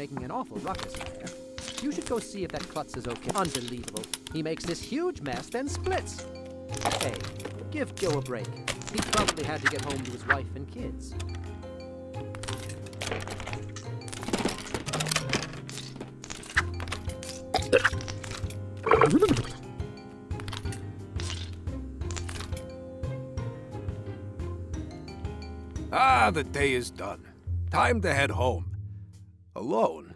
making an awful ruckus in there. You should go see if that klutz is okay. Unbelievable. He makes this huge mess, then splits. Hey, give Joe a break. He probably had to get home to his wife and kids. Ah, the day is done. Time to head home. Alone.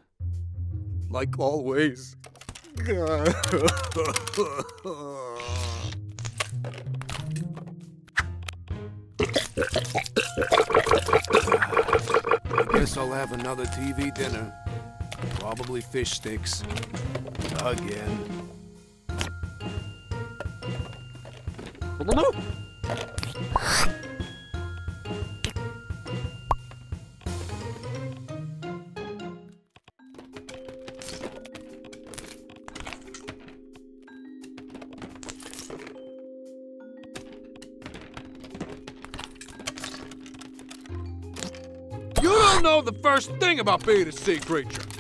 Like always. I guess I'll have another TV dinner. Probably fish sticks. Again. Know the first thing about being a sea creature.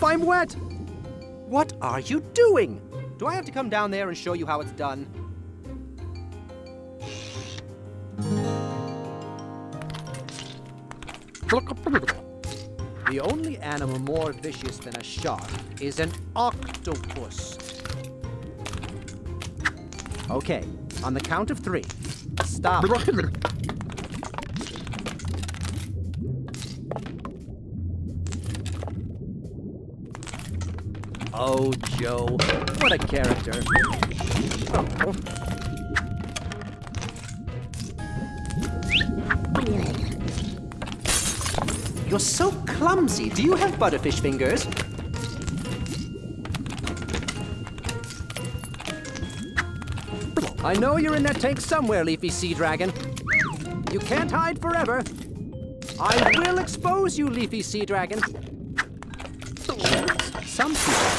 Kelp, I'm wet! What are you doing? Do I have to come down there and show you how it's done? The only animal more vicious than a shark is an octopus. Okay, on the count of three. Stop. Oh, Joe, what a character. You're so clumsy. Do you have butterfish fingers? I know you're in that tank somewhere, Leafy Sea Dragon. You can't hide forever. I will expose you, Leafy Sea Dragon. Some people.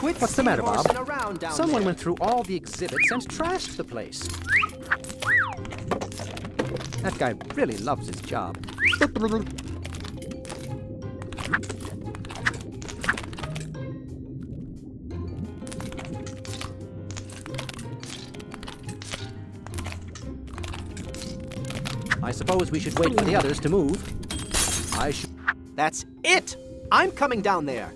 Quit What's the matter, Bob? seahorsing around down Someone went through all the exhibits and trashed the place. That guy really loves his job. I suppose we should wait for the others to move. I should. That's it! I'm coming down there.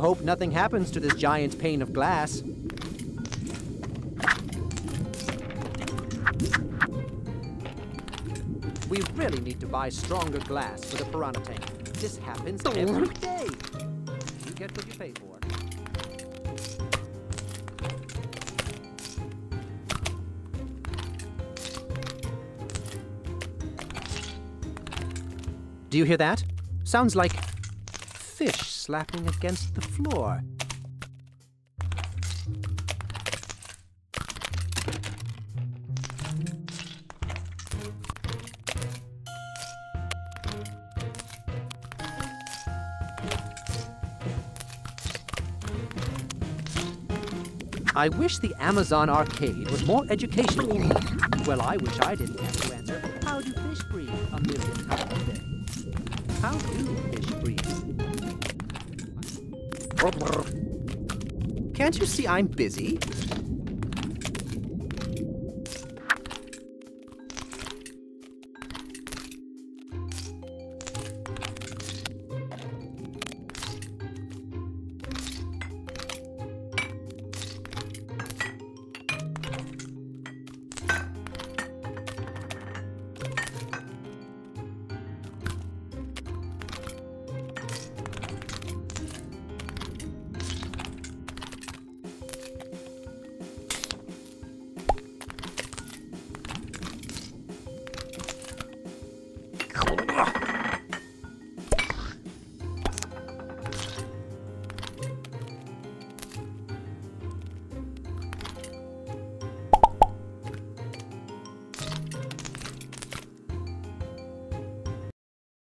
Hope nothing happens to this giant pane of glass. We really need to buy stronger glass for the piranha tank. This happens every day. You get what you pay for. Do you hear that? Sounds like fish slapping against the floor. I wish the Amazon arcade was more educational. Well, I wish I didn't have to answer, how do fish breathe a million times a day? How do fish breathe? Can't you see I'm busy?